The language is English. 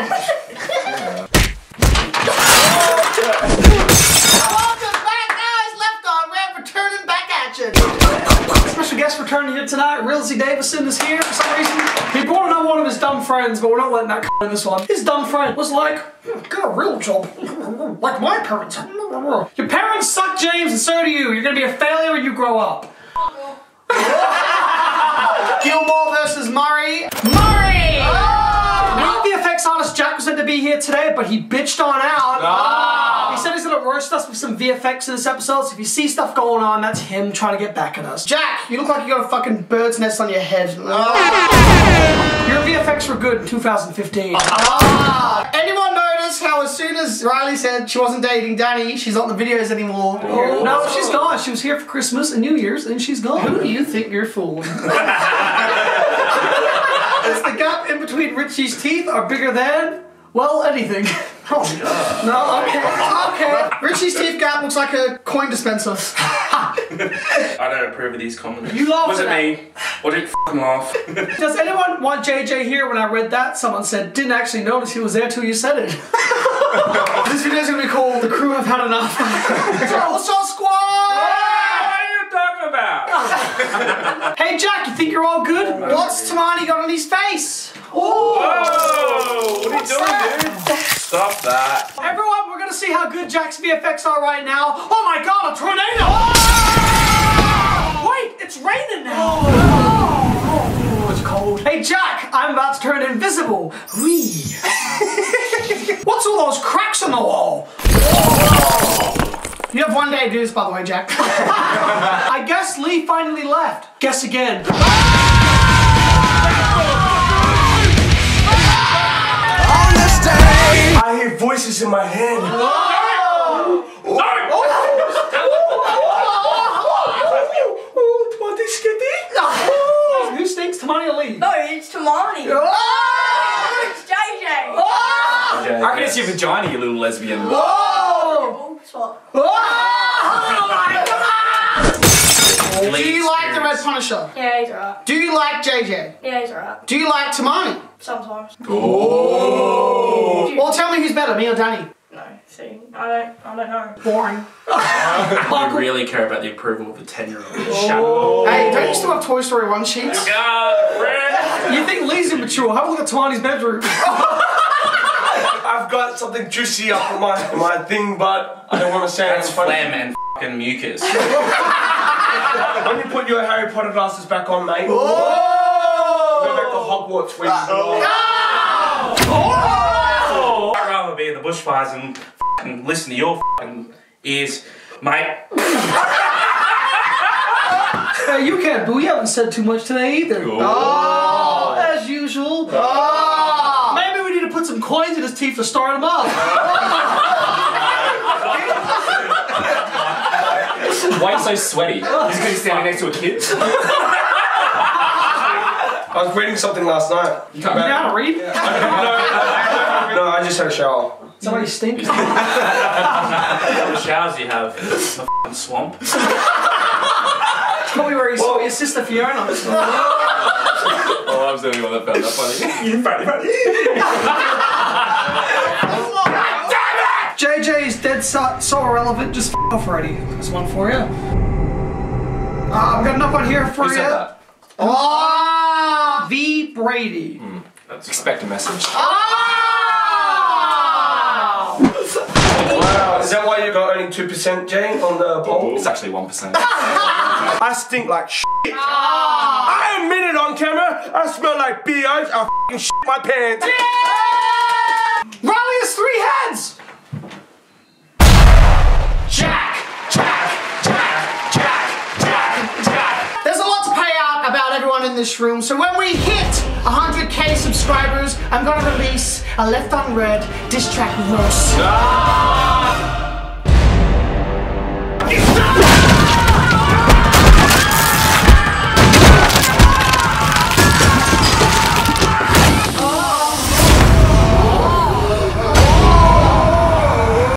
You. Special guest returning here tonight, Rilsey Davison is here for some reason. He brought know one of his dumb friends, but we're not letting that in this one. His dumb friend was like, "Hmm, get a real job, like my parents. Your parents suck, James, and so do you. You're gonna be a failure when you grow up. Gilmore was meant to be here today, but he bitched on out. He said he's gonna roast us with some VFX in this episode, so if you see stuff going on, that's him trying to get back at us. Jack, you look like you got a fucking bird's nest on your head. Your VFX were good in 2015. Ah. Anyone notice how as soon as Riley said she wasn't dating Danny, she's not in the videos anymore? No, she's gone. She was here for Christmas and New Year's, and she's gone. Who do you think you're fooling? Is the gap in between Richie's teeth are bigger than, well, anything. Oh, no, okay, okay. Richie's teeth gap looks like a coin dispenser. I don't approve of these comments. You laughed Was it at me? Or did it fucking laugh? Does anyone want JJ here? When I read that, someone said, didn't actually notice he was there till you said it. this video's gonna be called The Crew Have Had Enough. What's up, squad? what are you talking about? hey, Jack, you think you're all good? What's Timani got on his face? Whoa! You doing, dude? Stop that. Everyone, we're gonna see how good Jack's VFX are right now. Oh my god, a tornado! Ah! Wait, it's raining now! Oh, it's cold. Hey Jack, I'm about to turn invisible. Whee! What's all those cracks in the wall? You have one day to do this, by the way, Jack. I guess Lee finally left. Guess again. Voices in my head. Who stinks? Timani or Lee? No, it's Timani. It's JJ. I can see your vagina, you little lesbian. Oh, swap. Do you like the Red Punisher? Yeah, he's alright. Do you like JJ? Yeah, he's alright. Do you like Timani? Sometimes. Oh. Well, tell me who's better, me or Danny? No, see, I don't, I don't know. Boring. You really care about the approval of a 10 year old. Shut up. Hey, don't you still have Toy Story 1 sheets? Oh God, Fred. You think Lee's immature? Have a look at Timani's bedroom. I've got something juicy up in my, my thing, but I don't want to say it. That's in front phlegm and fucking mucus. When you put your Harry Potter glasses back on, mate. Go back to Hogwarts where you belong. I'd rather be in the bushfires and fucking listen to your fucking ears, mate. Hey, you can't boo. You haven't said too much today either. Oh, as usual. Ah. Maybe we need to put some coins in his teeth to start him up. Why are you so sweaty? Is it because you're standing next to a kid? I was reading something last night. You gotta read. No, I just had a shower. Somebody stinks. What showers you have? A fucking swamp. Probably where he saw your sister Fiona. Oh, I was the only one that found that funny. JJ's dead so, so irrelevant. Just f off already. There's one for you. Uh, I've got enough on here for Who you. said that? Ah, V Brady. Expect a message. Ah! Wow, is that why you got only 2% Jane on the poll? It's actually 1%. I stink like shit. I admit it on camera. I smell like beers. I f***ing shit my pants. Riley has three heads. This room, so when we hit 100k subscribers, I'm gonna release a Left on Red diss track roast.